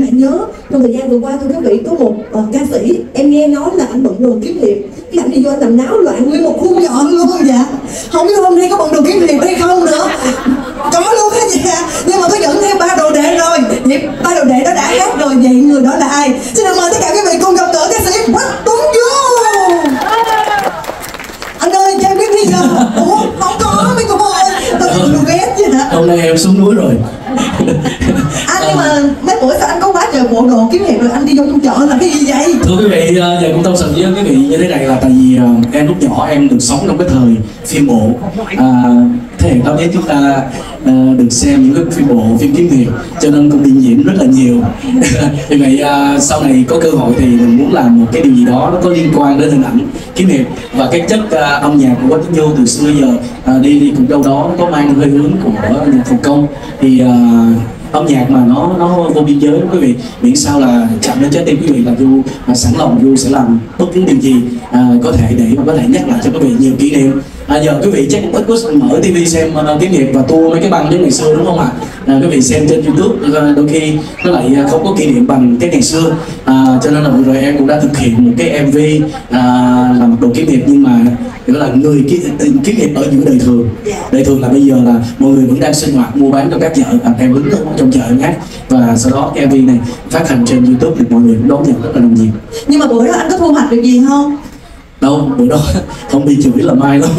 bạn nhớ trong thời gian vừa qua thưa quý vị có một uh, ca sĩ. Em nghe nói là anh bận đồ kiếm hiệp. Cái ảnh đi vô anh làm náo loạn nguyên một khu nhỏ luôn dạ không biết hôm nay có bận đồ kiếm hiệp hay không nữa. Có luôn á dạ nhưng mà có dẫn theo ba đồ đệ rồi. Vậy ba đồ đệ đó đã hát rồi vậy người đó là ai? Xin được mời tất cả quý vị cùng gặp gỡ ca sĩ quách tuấn dương vậy hả hôm nay em xuống núi rồi. Anh nhưng mà mấy buổi sao anh có quá trời bộ đồ kiếm hiệp rồi anh đi vô trong chợ làm cái gì vậy? Thưa quý vị ờ, giờ cũng tâm sự với quý vị như thế này là tại vì ờ, em lúc nhỏ em được sống trong cái thời phim bộ. À, thế hệ cao nhất chúng ta ờ, được xem những cái phim bộ phim kiếm hiệp cho nên cũng bị nhiễm rất là nhiều. Vì vậy ờ, sau này có cơ hội thì mình muốn làm một cái điều gì đó nó có liên quan đến hình ảnh kiếm hiệp. Và cái chất ờ, âm nhạc của Quách Du từ xưa giờ ờ, đi đi cũng đâu đó nó có mang hơi hướng của nhạc thủ công. Thì uh, âm nhạc mà nó nó vô biên giới đó quý vị. Miễn sao là chạm đến trái tim quý vị là du là sẵn lòng du sẽ làm bất cứ điều gì à, có thể để mà có thể nhắc lại cho quý vị nhiều kỷ niệm. À, giờ quý vị chắc cũng ít có mở tivi xem uh, tiếng nghiệp và tua mấy cái băng giống ngày xưa đúng không ạ? À, quý vị xem trên youtube uh, đôi khi nó lại không có kỷ niệm bằng cái ngày xưa. À, cho nên là vừa rồi em cũng đã thực hiện một cái mv à, là một đồ kiếm hiệp nhưng mà nghĩa là người kiếm, kiếm hiệp ở giữa đời thường. Đời thường là bây giờ là mọi người vẫn đang sinh hoạt mua bán trong các chợ à, em đứng ở trong chợ hát. Và sau đó cái MV này phát hành trên YouTube thì mọi người cũng đón nhận rất là nồng nhiệt. Nhưng mà bữa đó anh có thu hoạch được gì không? Đâu bữa đó không bị chửi là mai lắm.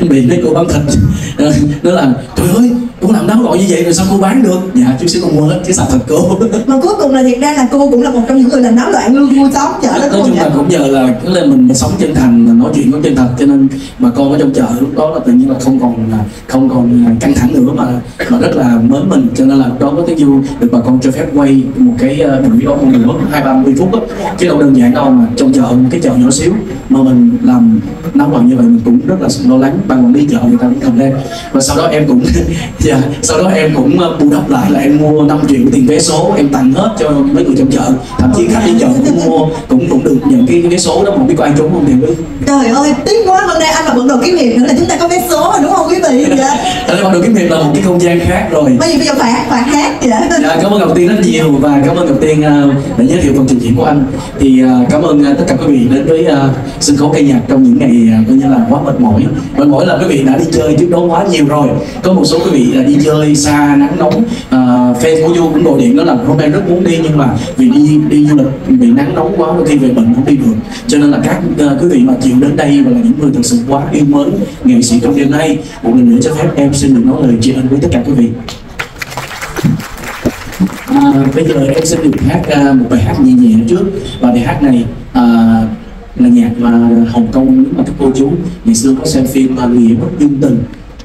Bị mấy cô bán thịt. Ờ, nó là trời ơi cô làm đáo gọi như vậy rồi sao cô bán được? Dạ chút xíu con mua hết cái sạp thịt cô? Mà cuối cùng là thiệt ra là cô cũng là một trong những người làm náo loạn luôn mua sắm chợ đó nói chung là cũng nhờ là cái là mình sống chân thành mình nói chuyện có chân thật cho nên bà con ở trong chợ lúc đó là tự nhiên là không còn không còn căng thẳng nữa mà mà rất là mến mình. Cho nên là đó có tiếng du được bà con cho phép quay một cái ờ, buổi đó một nữa hai ba mươi phút á. Chứ đâu đơn giản đâu mà trong chợ một cái chợ nhỏ xíu mà mình làm náo loạn như vậy mình cũng rất là lo lắng. Ban quản lý chợ người ta cũng cầm lên. Và sau đó em cũng dạ. Sau đó em cũng ờ, bù đắp lại là em mua 5 triệu tiền vé số em tặng hết cho mấy người trong chợ. Thậm chí khách đi chợ cũng mua cũng cũng được nhận cái, cái vé số đó mà không biết có ai trúng không thì biết. Trời ơi tiếc quá hôm nay anh là bận đầu kiếm hiệp nữa là chúng ta có vé số rồi đúng không quý vị đây bắt đầu kiếm hiệp là một cái không gian khác rồi. Bây giờ bây giờ phạt phạt hát dạ Dạ, cảm ơn Ngọc Tiên rất nhiều và cảm ơn Ngọc Tiên uh, đã giới thiệu phần trình diễn của anh. Thì uh, cảm ơn uh, tất cả quý vị đến với sân khấu ca nhạc trong những ngày coi như là quá mệt mỏi. Mệt mỏi là quý vị đã đi chơi trước đó quá nhiều rồi. Có một số quý vị uh, đi chơi xa nắng nóng fan của Du cũng gọi điện đó là hôm nay rất muốn đi nhưng mà vì đi đi du lịch bị nắng nóng quá đôi khi về bệnh không đi được. Cho nên là các quý vị mà chịu đến đây và là những người thật sự quá yêu mến nghệ sĩ trong đêm nay một lần nữa cho phép em xin được nói lời tri ân với tất cả quý vị. À, bây giờ em sẽ được hát à, một bài hát nhẹ nhẹ trước. Và bài hát này à, là nhạc mà Hồng Kông nếu mà các cô chú ngày xưa có xem phim mà lìa bất dung tình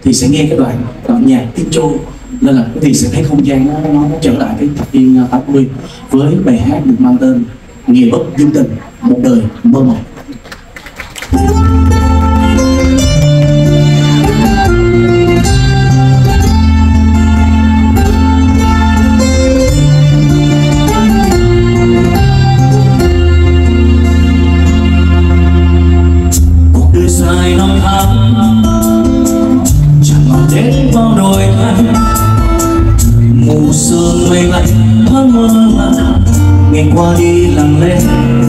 thì sẽ nghe cái đoạn đoạn nhạc intro nên là quý vị sẽ thấy không gian nó, nó, nó trở lại cái thập niên à, 80 với bài hát được mang tên Nghĩa bất dung tình một đời mơ mộng. Ngày qua đi lặng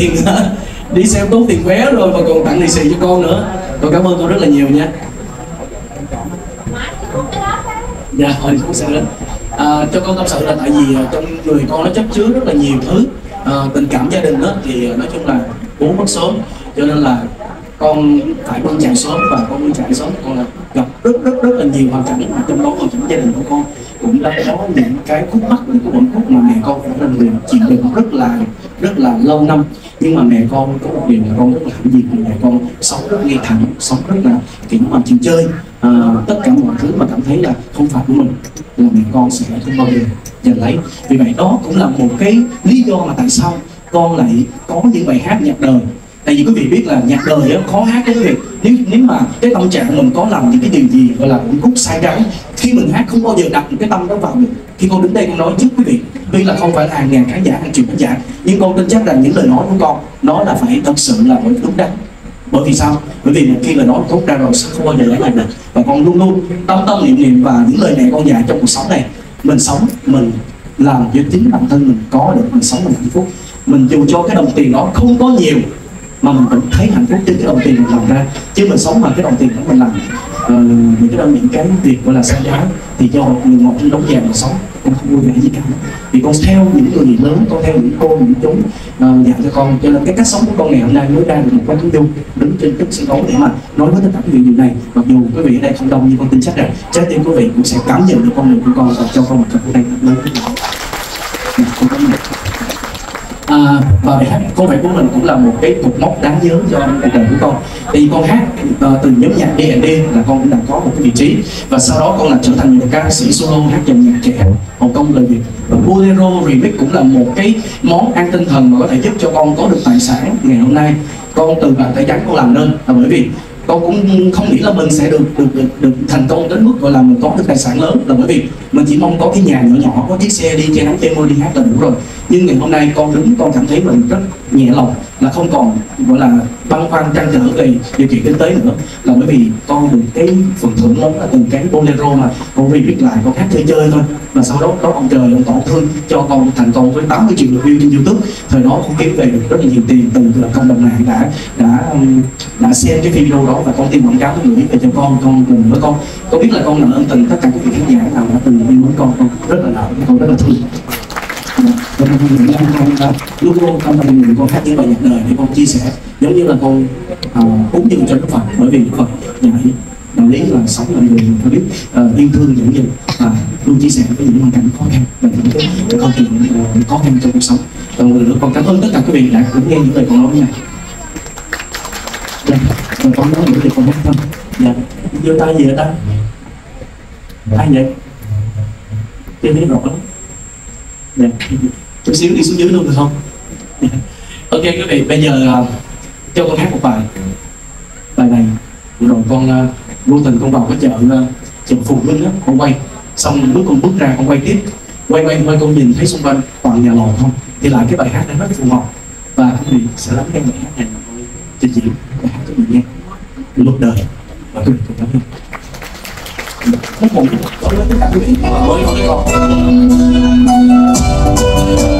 tiền con đi xem tốn tiền vé rồi và còn tặng lì xì cho con nữa. Con cảm ơn con rất là nhiều nha. Dạ hồi cũng sẽ đến à, cho con tâm sự là tại vì à, trong người con nó chấp chứa rất là nhiều thứ à, tình cảm gia đình đó thì à, nói chung là bố mất sớm. Cho nên là con phải con chạy sớm và con muốn chạy sớm con là gặp rất rất rất là nhiều hoàn cảnh mà trong đó hoàn cảnh gia đình của con. Cũng đã có những cái khúc mắc những cái uẩn khúc mà mẹ con phải lên liền chịu đựng rất là rất là lâu năm. Nhưng mà mẹ con có một điều là con rất là hãnh diện. Mẹ con sống rất ngay thẳng sống rất là kiểu mà chịu chơi. À, tất cả mọi thứ mà cảm thấy là không phải của mình là mẹ con sẽ không bao giờ giành lấy. Vì vậy đó cũng là một cái lý do mà tại sao con lại có những bài hát nhạc đời tại vì quý vị biết là nhạc đời nó khó hát đó quý vị. Nếu nếu mà cái tâm trạng mình có làm những cái điều gì gọi là cũng khúc sai trái, khi mình hát không bao giờ đặt một cái tâm đó vào được khi con đứng đây con nói trước quý vị. Tuy là không phải là hàng ngàn khán giả, hàng triệu khán giả, nhưng con tin chắc rằng những lời nói của con, nó là phải thật sự là phải đúng đắn bởi vì sao? Bởi vì một khi lời nói tốt ra rồi sẽ không bao giờ lấy lại được. Và con luôn luôn tâm tâm niệm niệm và những lời này con dạy trong cuộc sống này. Mình sống, mình làm cho chính bản thân mình, có được mình sống mình hạnh phúc. Mình dù cho cái đồng tiền đó không có nhiều mà mình vẫn thấy hạnh phúc trên cái đồng tiền mình làm ra. Chứ mình sống bằng cái đồng tiền đó mình làm uh, những cái những cái việc gọi là sai trái thì do người ngồi trên đống vàng mà sống cũng không vui vẻ gì cả. Vì con theo những người lớn con theo những cô những chú uh, dạy cho con. Cho nên cái cách sống của con ngày hôm nay mới ra được một cái chúng tiêu đứng trên cái sân khấu để mà nói với tất cả quý vị điều này. Mặc dù quý vị ở đây không đông nhưng con tin chắc rằng trái tim quý vị cũng sẽ cảm nhận được con người của con và cho con một cái phút đây thật lớn dạ, con cảm ơn à, và bài hát của mình cũng là một cái cột mốc đáng nhớ cho cuộc đời của con. Thì con hát uh, từ nhóm nhạc D&D là con cũng đã có một cái vị trí. Và sau đó con là trở thành một ca sĩ solo hát dòng nhạc trẻ. Hồng Kông lời Việt và Bolero Remix cũng là một cái món ăn tinh thần mà có thể giúp cho con có được tài sản ngày hôm nay. Con từ bàn tay trắng con làm nên. Là bởi vì con cũng không nghĩ là mình sẽ được được được, được thành công đến mức gọi là mình có được tài sản lớn. Là bởi vì mình chỉ mong có cái nhà nhỏ nhỏ có chiếc xe đi che nắng che mưa đi hát là đủ rồi. Nhưng ngày hôm nay con đứng con cảm thấy mình rất nhẹ lòng là không còn, gọi là, băn khoăn, trăn trở về điều kiện kinh tế nữa. Là bởi vì con được cái phần thưởng lớn là từ cái bolero mà con vì viết lại, con hát chơi chơi thôi. Và sau đó đó ông trời, ông tổn thương cho con, thành công với 80 triệu lượt view trên youtube. Thời đó con kiếm về được rất là nhiều tiền từ cộng đồng mạng đã đã um, đã xem cái video đó và con tìm quảng cáo gửi về cho con con cùng với con. Con biết là con nợ ơn tình tất cả các vị khán giả nào đã từng yêu mến con con rất là nợ con rất là thương và một người con con luôn luôn trong tâm mình con khác những bài nhạc đời để con chia sẻ giống như là con uh, cúng dường cho đức phật bởi vì đức phật dạy đạo lý là sống là người phải biết uh, yêu thương những gì và luôn chia sẻ với những hoàn cảnh khó khăn và những cái, cái câu chuyện uh, khó khăn trong cuộc sống và một lần nữa con cảm ơn tất cả quý vị đã lắng nghe những lời con nói này dạ con nói những lời con nói không dạ giơ tay gì ở đây ai vậy chưa thấy rõ lắm yeah. chút xíu đi xuống dưới luôn được không yeah. ok quý vị bây giờ uh, cho con hát một bài bài này rồi con uh, vô tình con vào cái chợ uh, chợ phù hưng á con quay xong lúc con bước ra con quay tiếp quay quay quay con nhìn thấy xung quanh toàn nhà lò không thì lại cái bài hát này rất phù hợp và quý vị sẽ lắng nghe bài hát này cho chị bài hát cho mình nghe lúc đời và quý vị cũng cảm ơn Hãy subscribe cho kênh Ghiền Mì Gõ Để không bỏ lỡ những video hấp dẫn bây giờ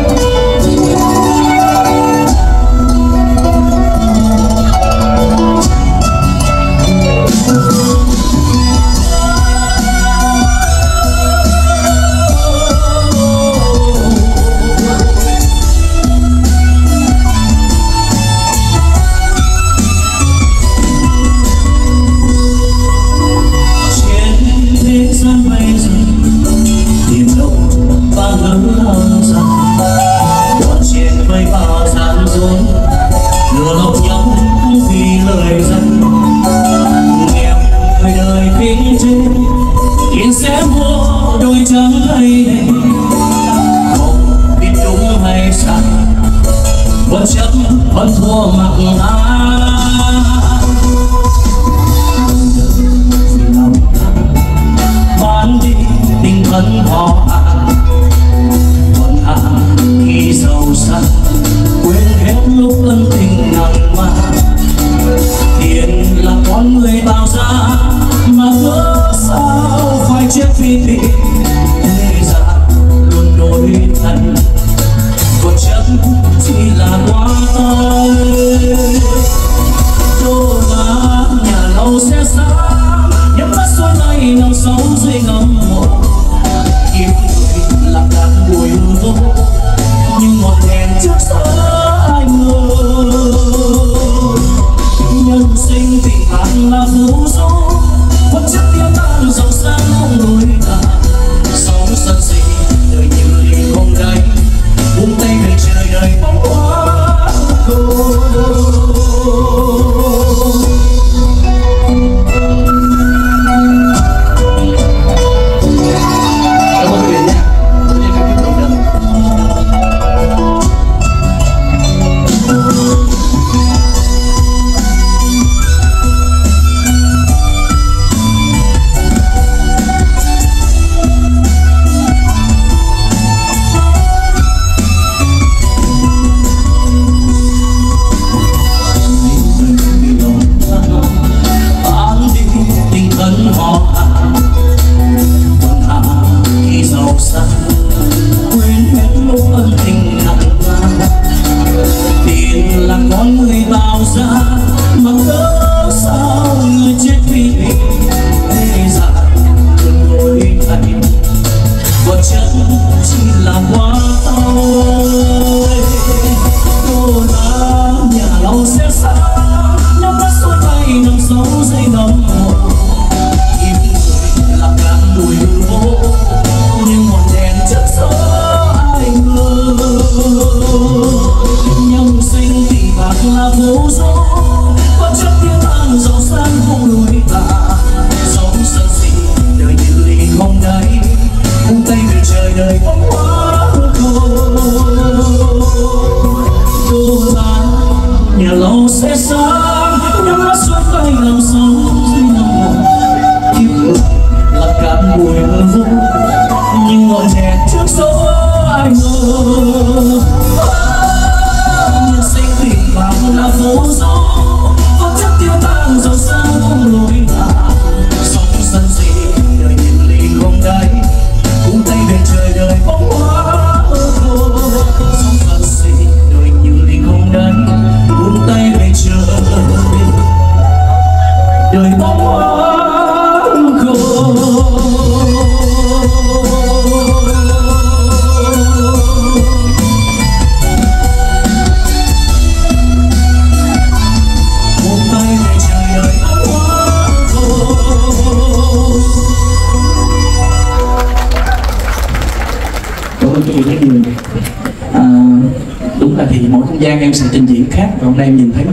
và hôm nay em nhìn thấy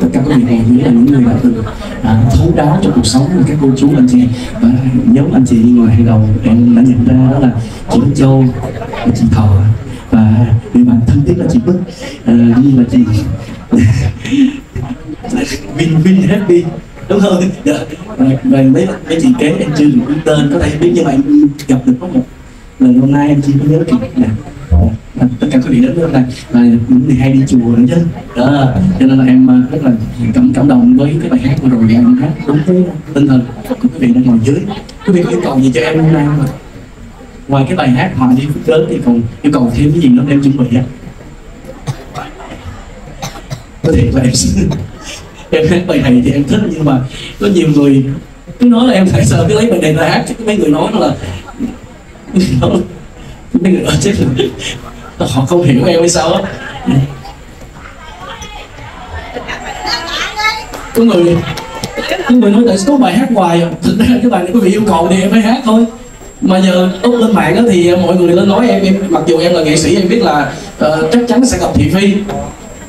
tất cả các vị ngồi dưới là những người đã từng à, thấu đáo trong cuộc sống của các cô chú anh chị. Và giống anh chị ngoài hàng đầu em đã nhận ra đó là chị Đức Châu chị Thọ. Và người bạn thân thiết là chị Bích à, như là chị Vin Vin Happy. Đúng không? Dạ. Và, và mấy mấy chị kế em chưa được tên có thể biết nhưng mà em gặp được có một lần hôm nay em chỉ có nhớ kịp là dạ tất cả quý vị đến với hôm nay là những người hay đi chùa nữa chứ. Đó, cho nên là em à, rất là cảm cảm động với cái bài hát vừa rồi. Em hát đúng cái tinh thần của quý vị đang ngồi dưới. Quý vị có yêu cầu gì cho em hôm nay không ngoài cái bài hát họ đi phút lớn thì còn yêu cầu thêm cái gì nữa em chuẩn bị á? Có thể là em em hát bài này thì em thích, nhưng mà có nhiều người cứ nói là em phải sợ cái lấy bài này ra hát chứ mấy người nói là mấy người nói chết rồi họ không hiểu em hay sao á? Có người có người nói tại sao có bài hát hoài à? thực ra cái bài này quý vị yêu cầu thì em phải hát thôi. Mà giờ up lên mạng đó thì mọi người lên nói em, em mặc dù em là nghệ sĩ em biết là uh, chắc chắn sẽ gặp thị phi.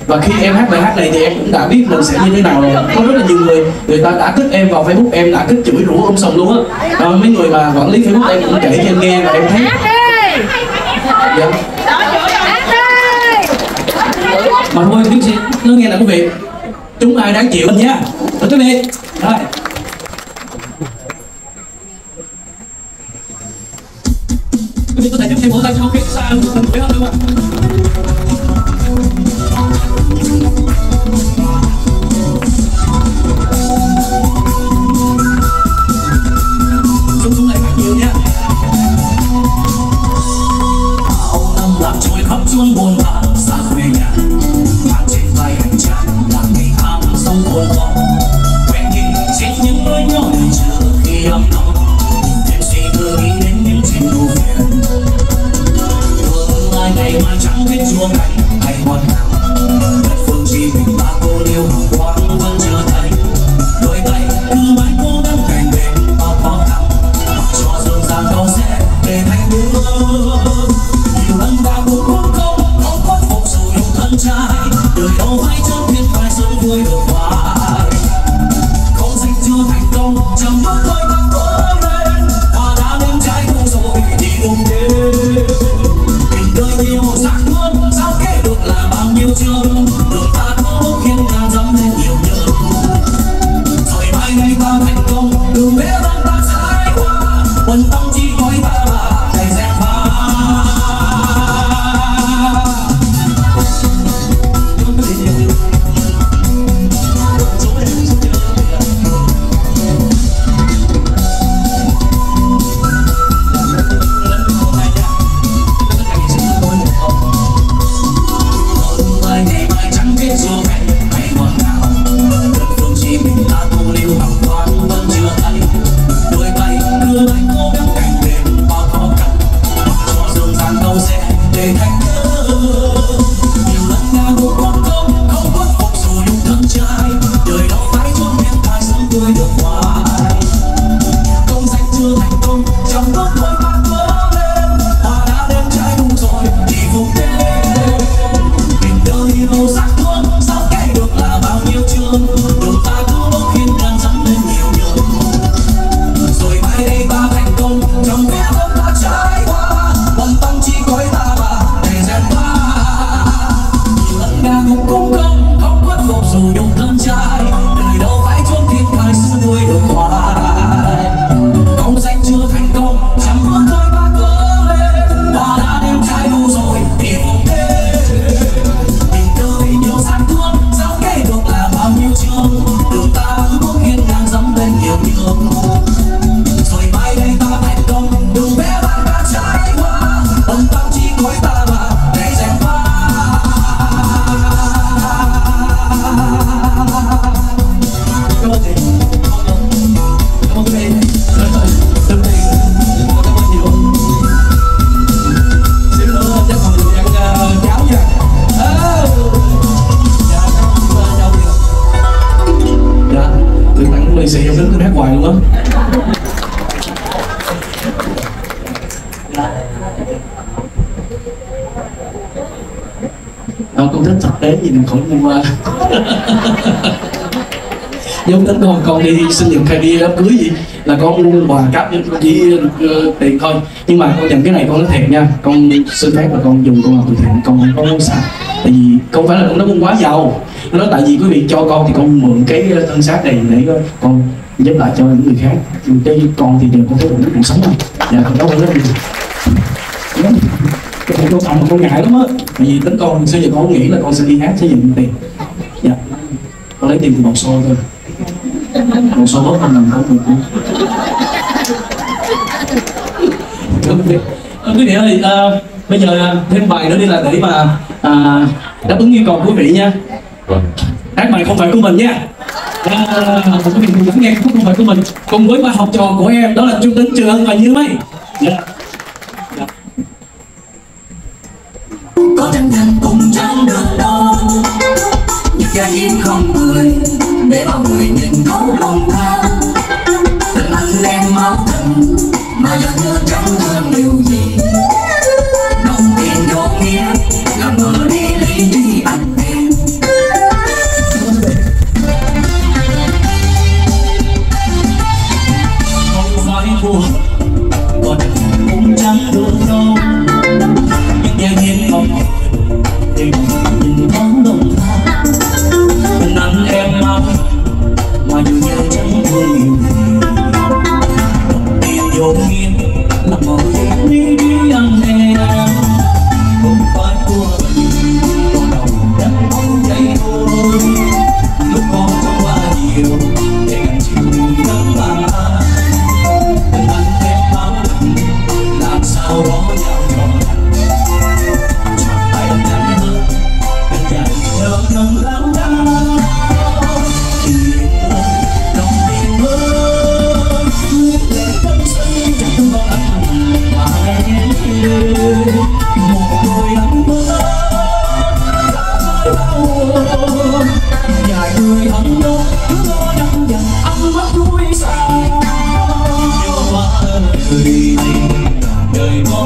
Và khi em hát bài hát này thì em cũng đã biết mình sẽ như thế nào rồi. Có rất là nhiều người người ta đã thích em vào facebook em đã thích chửi rủa ông sòng luôn á. À, mấy người mà quản lý facebook em cũng kể cho em nghe và em thấy dạ mà thôi biết gì nó nghe là quý vị chúng ai đáng chịu nha rồi quý vị. Rồi. Quý vị có thể giúp thêm một tay cho không biết sao mình phải không ạ? giống tính con con đi sinh nhật hay đi đám cưới gì. Là con luôn quà cáp chỉ uh, ờ, tiền thôi. Nhưng mà con nhận cái này con nói thiệt nha con xin phép là con dùng con làm từ thiện con không có muốn xài tại vì không phải là con nó muốn quá giàu. Nó tại vì quý vị cho con thì con mượn cái ờ, thân xác này để ờ, con giúp lại cho những người khác. Cái con thì đều có thấy ổn cuộc sống rồi dạ con đó con rất nhiều. Dạ. Cái con sống con ngại lắm á. Tại vì tính con xưa giờ con nghĩ là con sẽ đi hát sẽ nhận tiền lấy tiền từ một xô thôi. Một số bớt con làm không được quý vị ơi à, bây giờ thêm bài nữa đi là để mà à, đáp ứng yêu cầu của quý vị nha. Hát bài không phải của mình nha. À, quý vị cùng lắng nghe không phải của mình cùng với ba học trò của em đó là trung tính trường ân và như mây yeah. có chân thành cùng chẳng được đâu im không cười để bao người nhìn thấu lòng tha tình anh em máu thịt mà giờ nhớ chẳng thương điều gì.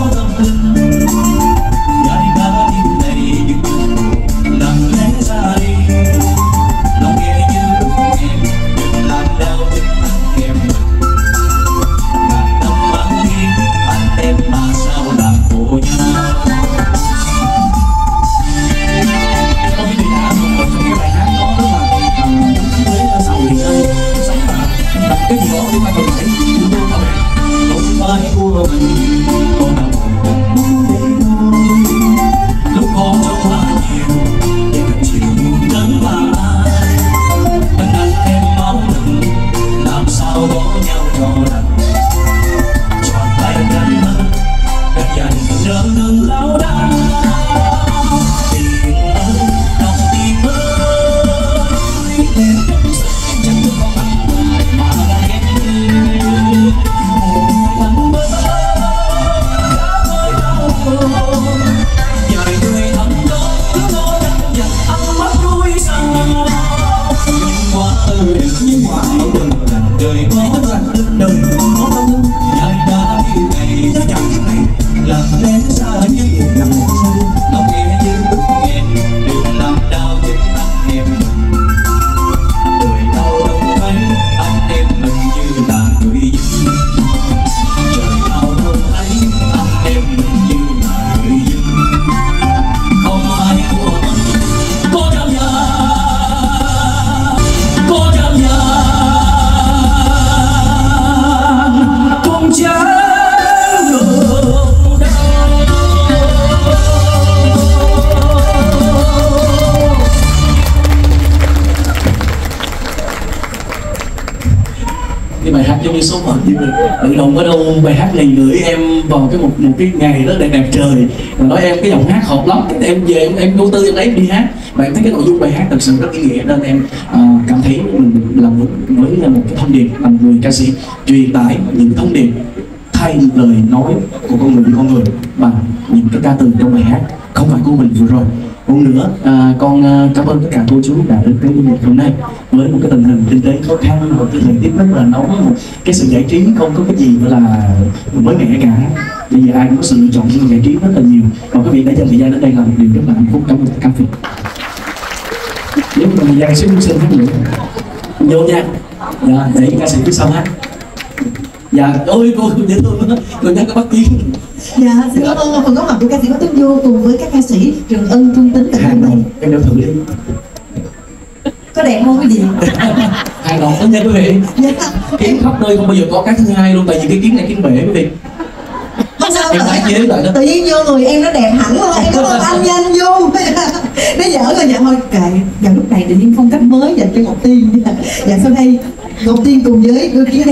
Đời có tâm tự động ở đâu bài hát này gửi em vào cái một một cái ngày rất là đẹp trời. Và nói em cái giọng hát hợp lắm cái em về em, em đầu tư em lấy em đi hát. Và em thấy cái nội dung bài hát thật sự rất ý nghĩa nên em uh, cảm thấy mình làm một với một cái thông điệp làm người ca sĩ truyền tải những thông điệp thay lời nói của con người với con người bằng những cái ca từ trong bài hát không phải của mình vừa rồi một nữa à, con à, cảm ơn tất cả cô chú đã đến với buổi hôm nay. Với một cái tình hình kinh tế khó khăn một cái thời tiết rất là nóng một cái sự giải trí không có cái gì gọi là mới mẻ cả. Bây giờ ai cũng có sự lựa chọn giải trí rất là nhiều. Và quý vị đã dành thời gian đến đây là một điều rất là hạnh phúc. Cảm ơn tất cả nếu mà thời gian xin xin hết nữa. Vô nha. Dạ để ca sĩ phía sau ha dạ ôi cô dễ thương đó cô nhắc có bắt tiếng dạ xin cảm ơn phần góp mặt của ca sĩ có tiếng vô cùng với các ca sĩ trường ân thương tính hôm nay đồng em đeo thử đi. Có đẹp không quý vị? Hai đồng đó nha quý vị. Dạ. Kiếm khắp nơi không bao giờ có cái thứ hai luôn tại vì cái kiếm này kiếm bể quý vị. Không sao Em nói chế lại đó. tự nhiên vô người em nó đẹp hẳn luôn em cảm ơn anh nha anh vô. Nó dở rồi dạ thôi kệ. Và lúc này tự nhiên phong cách mới dành cho ngọc tiên. Dạ sau đây ngọc tiên cùng với đôi kia